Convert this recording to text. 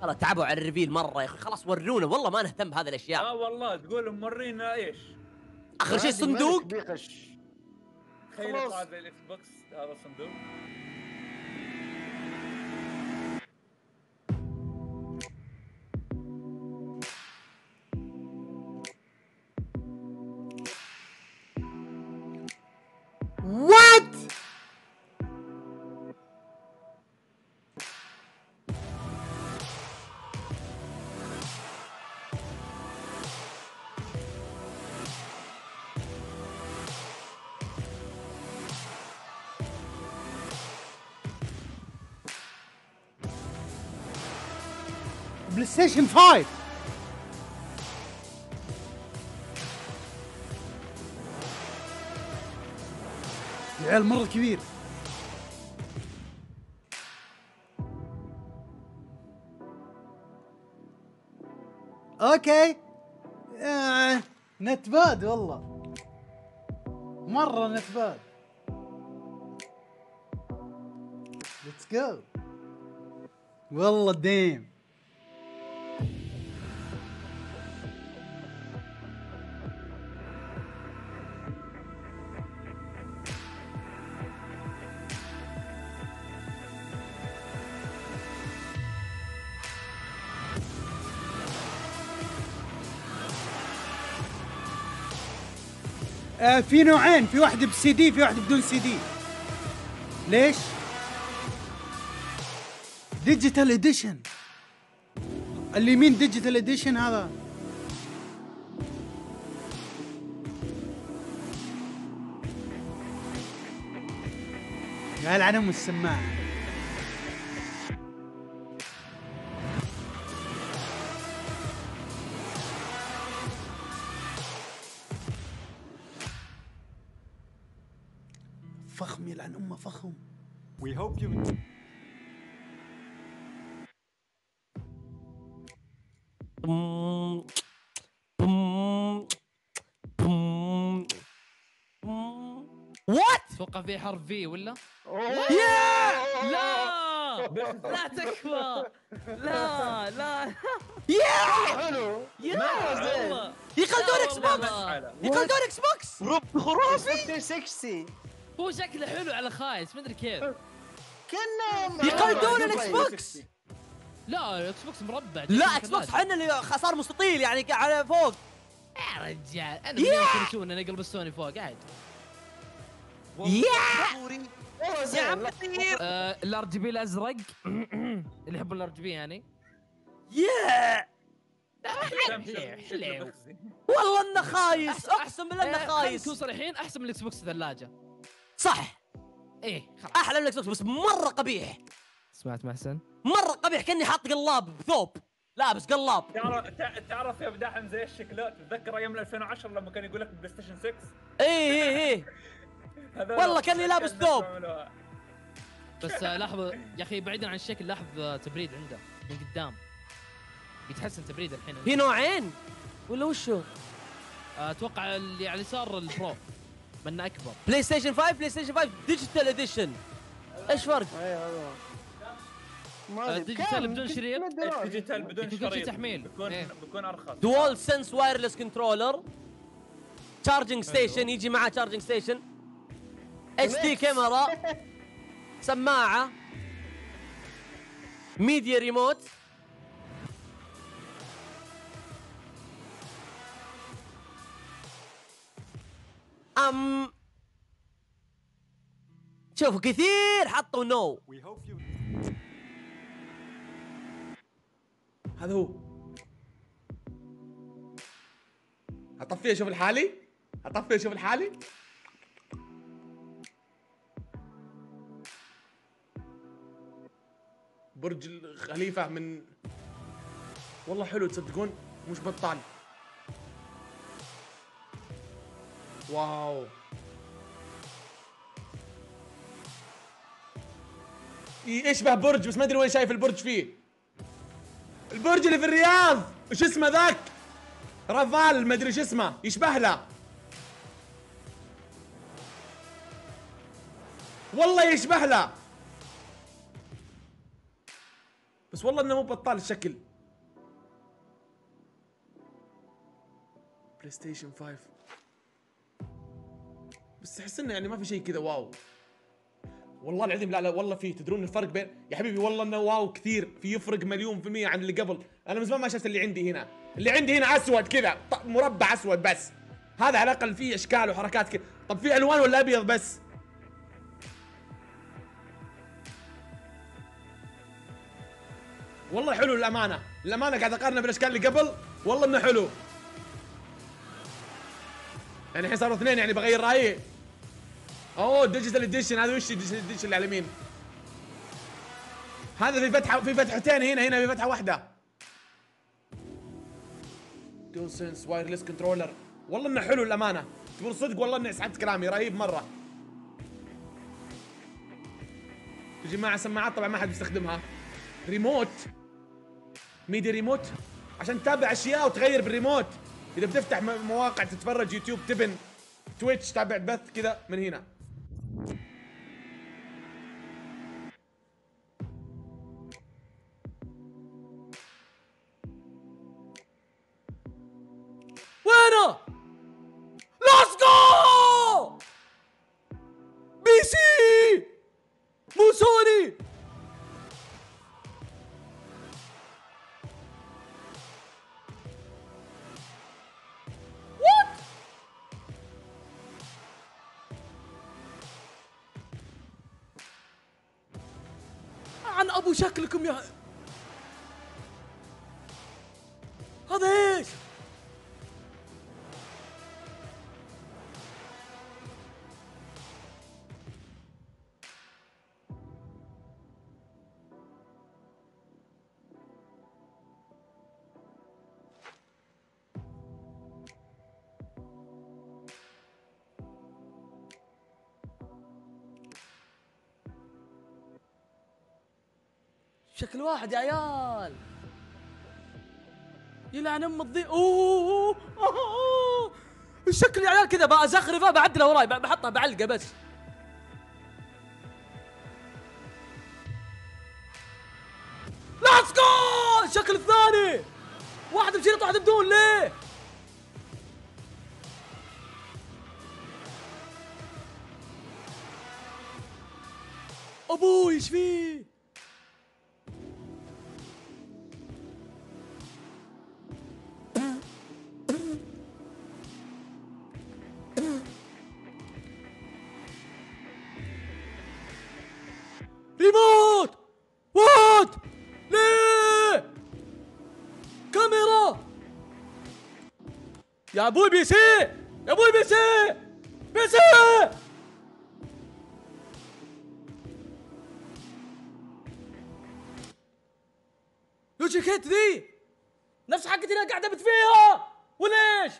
والله تعبوا على ال reveal مرة يا أخي. خلاص ورونا. والله ما نهتم بهذه الأشياء. آه والله تقول مورينا إيش؟ آخر شيء صندوق؟ تخيل خلاص. زي الإكس بوكس هذا الصندوق بلاي ستيشن 5 العيال مرة كبير. okay. آه. not bad والله. مرة not bad let's go والله damn آه في نوعين في واحدة بالسي دي في واحدة بدون سي دي ليش؟ digital edition اليمين digital edition هذا. قال عن ام السماعة. فخم يلعن امه فخم. We hope you. وات أتوقع في حرف في ولا؟ يا لا! لا تكفى. لا لا. يا حلو. يا يقلدون إكس بوكس. يقلدون إكس بوكس رب خرافي. 60 هو شكله حلو على خايس ما أدري كيف. كنا يقلدون الإكس بوكس. لا الإكس بوكس مربع. لا إكس بوكس حنا اللي صار مستطيل يعني على فوق. يا رجال أنا. يكنسون أنا قلب السوني فوق قاعد. يا! يا عم. كثير آه الار جي بي الأزرق. اللي يحبون الار جي بي يعني. يا! حلو حلو. والله إنه خايس. أقسم بالله إنه آه، خايس. خلينا نكون صريحين أحسن من الإكس بوكس ثلاجة. صح. إيه خلاص. أحلى من الاكس بوكس بس مرة قبيح. سمعت محسن؟ مرة قبيح كأني حاط قلاب بثوب لابس قلاب. تعرف تع- تعرف يا بداحم زي الشكلات تتذكر أيام 2010 لما كان يقول لك بلاي ستيشن 6 اي اي اي والله كأني لابس ثوب. بس آه، لاحظ يا أخي بعيدا عن الشكل لاحظ آه، تبريد عنده من قدام. بيتحسن تبريد الحين. في نوعين؟ ولا وشو؟ آه، أتوقع اللي على اليسار ال Pro. منه أكبر. PlayStation 5 PlayStation 5 digital edition إيش فرق؟ آه، digital كم؟ بدون شريط؟ digital بدون شريط. تحميل. بيكون إيه. بيكون أرخص. DualSense wireless controller charging station يجي معاه charging station HD camera سماعة. media remote أم. شوفوا كثير حطوا no هذا هو. اطفيه أشوف الحالي؟ اطفيه أشوف الحالي؟ برج الخليفة من والله حلو تصدقون مش بطال. واو. يشبه برج؟ بس ما أدري وين شايف البرج فيه. البرج اللي في الرياض. وش اسمه ذاك؟ رافال ما أدري إيش اسمه. يشبه له. والله يشبه له. بس والله إنه مو بطال الشكل. PlayStation 5 بس احس إنه يعني ما في شيء كذا wow. والله العظيم لا لا والله في تدرون الفرق بين يا حبيبي والله إنه wow كثير في يفرق مليون في المية عن اللي قبل. أنا من زمان ما شفت اللي عندي هنا. اللي عندي هنا أسود كذا مربع أسود بس. هذا على الأقل فيه أشكال وحركات كذا. طب في ألوان ولا أبيض بس؟ والله حلو للامانه للامانه قاعد أقارنه بالأشكال اللي قبل والله إنه حلو. يعني الحين صاروا اثنين يعني بغير رأيي. أوه digital edition هذا وش ال digital edition اللي على اليمين هذا في فتحة في فتحتين هنا هنا في فتحة واحدة. DualSense wireless controller والله إنه حلو للامانه تقول صدق والله إني اسعدت كلامي رهيب مرة. يا جماعة سماعات طبعا ما حد يستخدمها. remote media remote عشان تتابع أشياء وتغير بالريموت إذا بتفتح مواقع تتفرج YouTube تبي Twitch تابع بث كذا من هنا. عن أبو شكلكم يا هذا إيش؟ شكل واحد يا عيال. يلعن أم الضي أوه. الشكل يا عيال كذا بزخرفه بعدله وراي بحطها بعلقه بس. ليتس جو الشكل الثاني. واحد بشريط واحد بدون ليه؟ أبوي إيش فيه؟ يا أبوي بي يا أبوي بي سي بي سي لوجيكيت ذي نفس حقتي اللي أنا قاعد ابت فيها ولا إيش؟